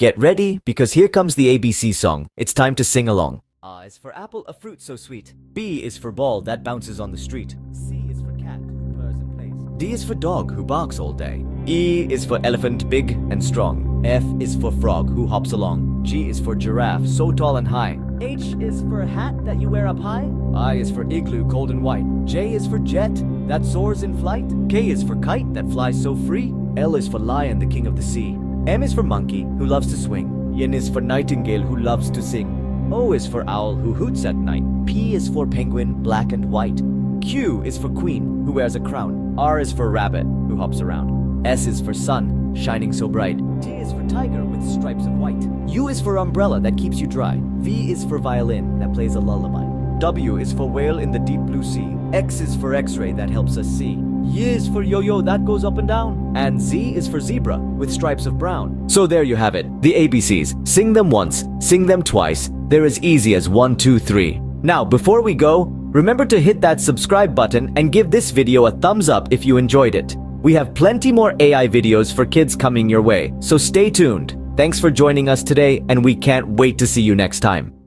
Get ready, because here comes the ABC song. It's time to sing along. A is for apple, a fruit so sweet. B is for ball that bounces on the street. C is for cat who purrs and plays. D is for dog who barks all day. E is for elephant, big and strong. F is for frog who hops along. G is for giraffe, so tall and high. H is for hat that you wear up high. I is for igloo, cold and white. J is for jet that soars in flight. K is for kite that flies so free. L is for lion, the king of the sea. M is for monkey, who loves to swing. N is for nightingale, who loves to sing. O is for owl, who hoots at night. P is for penguin, black and white. Q is for queen, who wears a crown. R is for rabbit, who hops around. S is for sun, shining so bright. T is for tiger with stripes of white. U is for umbrella that keeps you dry. V is for violin that plays a lullaby. W is for whale in the deep blue sea. X is for x-ray that helps us see. Y is for yo-yo that goes up and down. And Z is for zebra with stripes of brown. So there you have it, the ABCs. Sing them once, sing them twice. They're as easy as one, two, three. Now, before we go, remember to hit that subscribe button and give this video a thumbs up if you enjoyed it. We have plenty more AI videos for kids coming your way, so stay tuned. Thanks for joining us today, and we can't wait to see you next time.